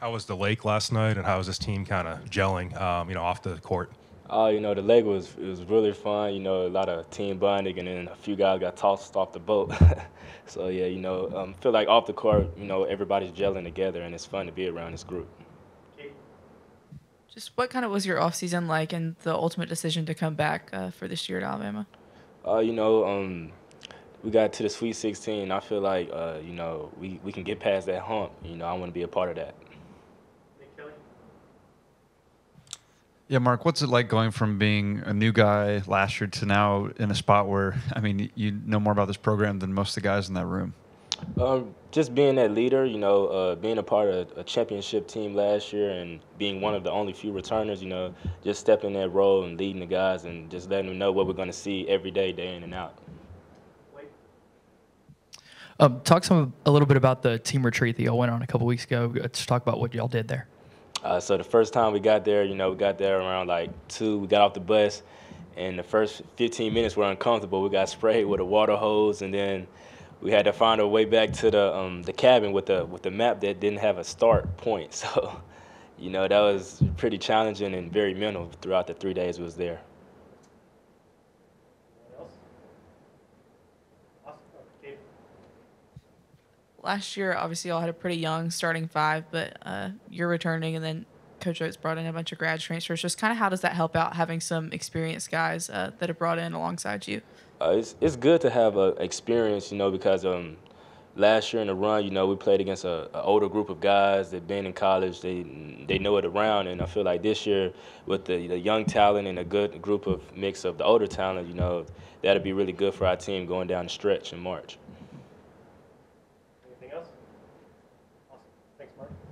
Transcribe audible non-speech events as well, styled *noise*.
How was the lake last night, and how was this team kind of gelling, um, you know, off the court? Uh, you know, the lake was it was really fun. You know, a lot of team bonding, and then a few guys got tossed off the boat. *laughs* so yeah, you know, um, feel like off the court, you know, everybody's gelling together, and it's fun to be around this group. Just what kind of was your offseason like and the ultimate decision to come back uh, for this year at Alabama? Uh, you know, um, we got to the Sweet 16. I feel like, uh, you know, we, we can get past that hump. You know, I want to be a part of that. Yeah, Mark, what's it like going from being a new guy last year to now in a spot where, I mean, you know more about this program than most of the guys in that room? Um, just being that leader, you know, uh, being a part of a championship team last year and being one of the only few returners, you know, just stepping that role and leading the guys and just letting them know what we're going to see every day, day in and out. Um, talk some a little bit about the team retreat that y'all went on a couple weeks ago. Let's talk about what y'all did there. Uh, so the first time we got there, you know, we got there around like two. We got off the bus, and the first 15 minutes were uncomfortable. We got sprayed with a water hose, and then we had to find our way back to the um, the cabin with the with the map that didn't have a start point. *laughs* So, you know, that was pretty challenging and very mental throughout the three days we was there. Last year, obviously, y'all had a pretty young starting five, but uh, you're returning, and then Coach Oats brought in a bunch of grad transfers. Just kind of how does that help out having some experienced guys uh, that have brought in alongside you? Uh, it's it's good to have a experience, you know, because um, last year in the run, you know, we played against a, a, older group of guys that been in college. They they know it around, and I feel like this year with the, the young talent and a good group of mix of the older talent, you know, that'll be really good for our team going down the stretch in March. Thanks, Mark.